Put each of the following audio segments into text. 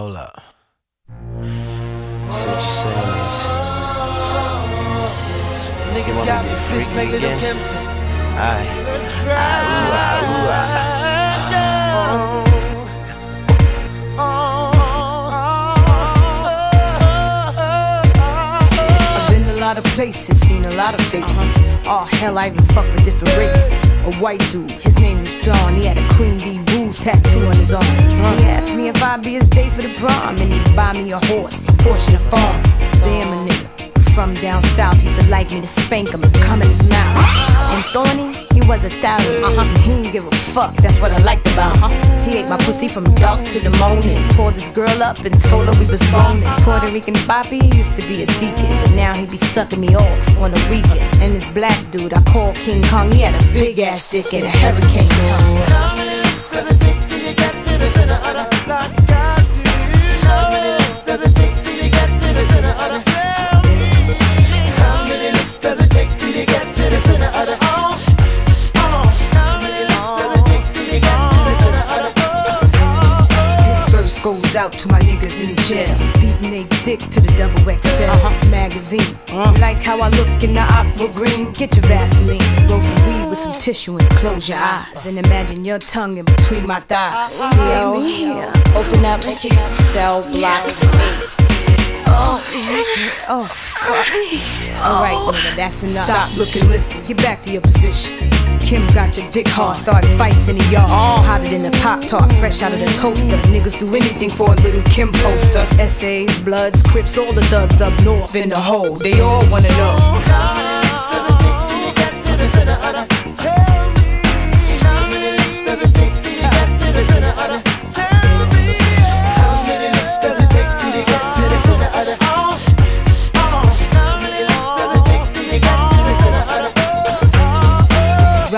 hold up. See what you're saying is. Niggas want got me me to fist freak like little again? Kimson. Aye. Ah, ooh, ah, ooh. I've been a lot of places, seen a lot of faces. Oh hell, I even fuck with different races. A white dude, his name was John. He had a Queen Bee Rules tattoo on his arm. He asked me if I'd be his date for the prom, and he'd buy me a horse, a Porsche, and a farm. Damn a nigga from down south used to like me to spank him and come in his mouth. And Thorny, he was Uh-huh. He didn't give a fuck, that's what I liked about him. He ate my pussy from dark to the morning. Pulled this girl up and told her we was boning. Puerto Rican Bobby used to be a deacon, but now he be sucking me off on the weekend. And this black dude I call King Kong, he had a big ass dick and a hurricane tongue. This out to my niggas in jail. Beating they dicks to the double XL uh-huh. magazine. You like how I look in the aqua green? Get your Vaseline. Roll some weed with some tissue and close your eyes. And imagine your tongue in between my thighs. Uh-huh. Yo, Yeah. open up cell block state. Oh, oh, oh. fuck. Alright, nigga, that's enough. Stop, look, and listen. Get back to your position. Kim got your dick hard, started fights in the yard. Hotter than a Pop Tart, fresh out of the toaster. Niggas do anything for a little Kim poster. Essays, Bloods, Crips, all the thugs up north in the hole. They all wanna know.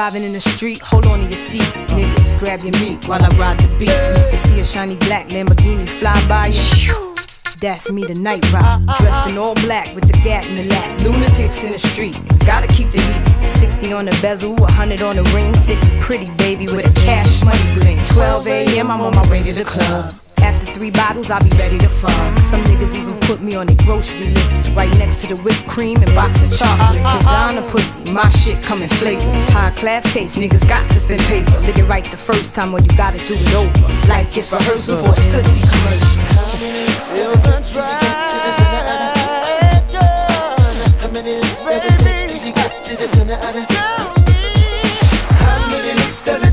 Driving in the street, hold on to your seat. Niggas, grab your meat while I ride the beat. And if you see a shiny black Lamborghini fly by you, that's me the night ride. Dressed in all black with the gat in the lap. Lunatics in the street, gotta keep the heat. 60 on the bezel, 100 on the ring. Sitting pretty, baby, with a cash money bling. 12 a.m., I'm on my way to the club. After three bottles, I'll be ready to fuck. Some niggas even put me on the grocery list, right next to the whipped cream and box of chocolate. Designer pussy, my shit come in flavors. High class taste, niggas got to spend paper. Lick it right the first time, or you gotta do it over. Like it's rehearsal for the Tootsie commercial. How many licks does it take to get to this the other? How many licks does it